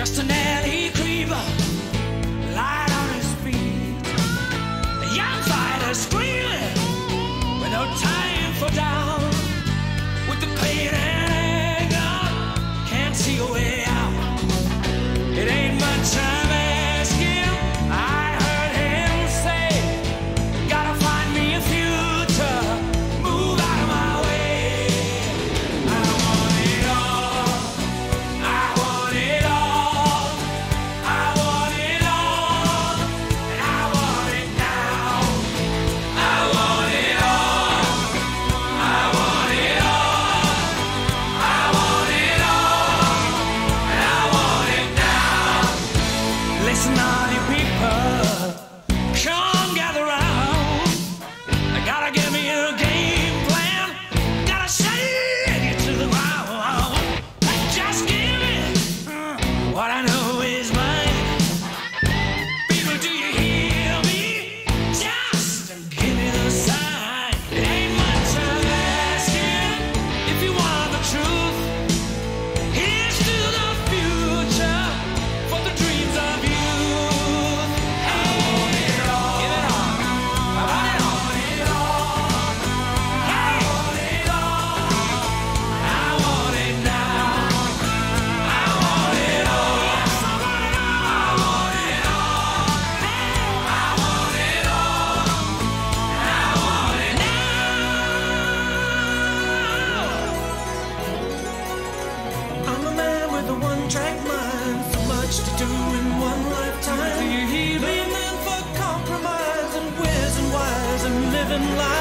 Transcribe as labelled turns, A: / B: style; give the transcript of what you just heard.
A: Just an alley creeper, light on his feet. a young fighter sudden light.